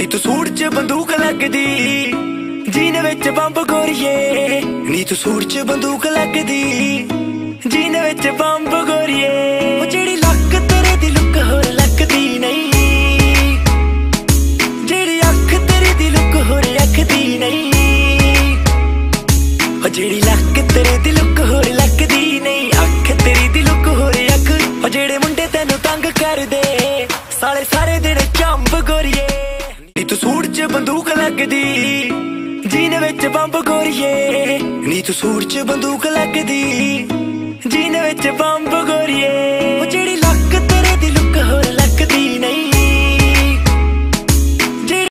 ਨੀ ਤੂੰ ਸੂਟ 'ਚ ਬੰਦੂਕ ਲੱਗਦੀ, ਜੀਨ ਵਿੱਚ ਬੰਬ ਗੋਰੀਏ। ਨੀ ਤੂੰ ਸੂਟ 'ਚ ਬੰਦੂਕ ਲੱਗਦੀ, ਜੀਨ ਵਿੱਚ ਬੰਬ ਗੋਰੀਏ। ਉਹ ਜਿਹੜੀ ਲੱਕ ਤੇਰੇ ਦੀ ਲੁੱਕ ਹੋਰ ਲੱਗਦੀ ਨਹੀਂ। ਜਿਹੜੀ ਅੱਖ ਤੇਰੇ ਦੀ ਲੁੱਕ ਹੋਰ ਲੱਗਦੀ ਨਹੀਂ। ਉਹ ਜਿਹੜੀ ਲੱਕ ਤੇਰੇ ਦੀ ਲੁੱਕ ਹੋਰ ਲੱਗਦੀ ਨਹੀਂ। ਅੱਖ ਤੇਰੀ ਦੀ ਲੁੱਕ ਹੋਰ ਅੱਖ। ਉਹ ਜਿਹੜੇ ਮੁੰਡੇ ਤੈਨੂੰ ਤੰਗ ਕਰਦੇ, ਸਾਲੇ ਸਾਰੇ ਦਿਨ ਚੰਬ ਲੱਗਦੀ। ਜੀਨ ਵਿੱਚ ਬੰਬ ਗੋਰੀਏ ਨੀ ਤੂੰ ਸੂਟ 'ਚ ਬੰਦੂਕ ਲੱਗਦੀ। ਜੀਨ ਵਿੱਚ ਬੰਬ